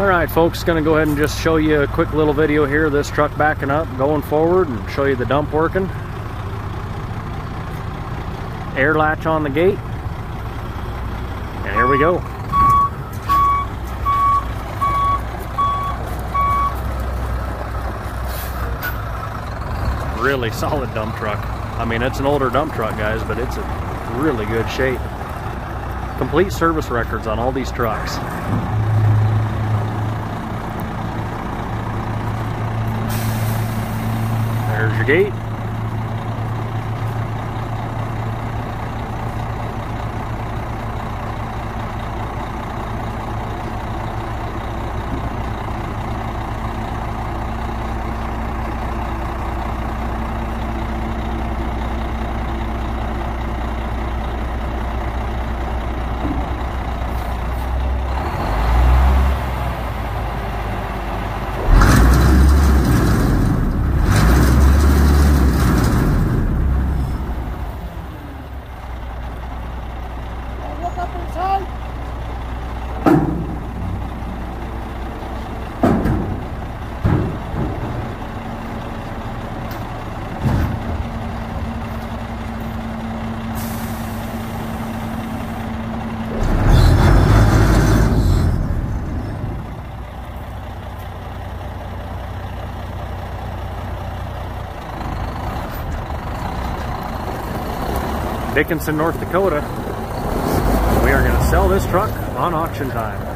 All right, folks, gonna go ahead and just show you a quick little video here of this truck backing up, going forward, and show you the dump working. Air latch on the gate. And here we go. Really solid dump truck. I mean, it's an older dump truck, guys, but it's a really good shape. Complete service records on all these trucks. Gate. Dickinson, North Dakota. We are going to sell this truck on AuctionTime.